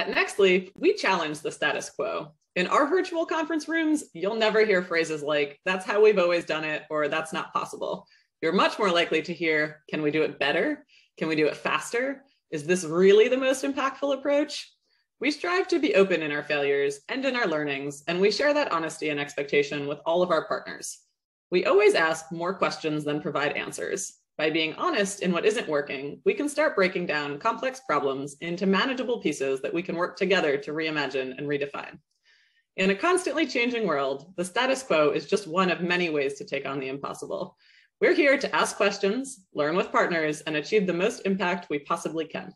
At Nexleaf, we challenge the status quo. In our virtual conference rooms, you'll never hear phrases like, that's how we've always done it, or that's not possible. You're much more likely to hear, can we do it better? Can we do it faster? Is this really the most impactful approach? We strive to be open in our failures and in our learnings, and we share that honesty and expectation with all of our partners. We always ask more questions than provide answers. By being honest in what isn't working, we can start breaking down complex problems into manageable pieces that we can work together to reimagine and redefine. In a constantly changing world, the status quo is just one of many ways to take on the impossible. We're here to ask questions, learn with partners, and achieve the most impact we possibly can.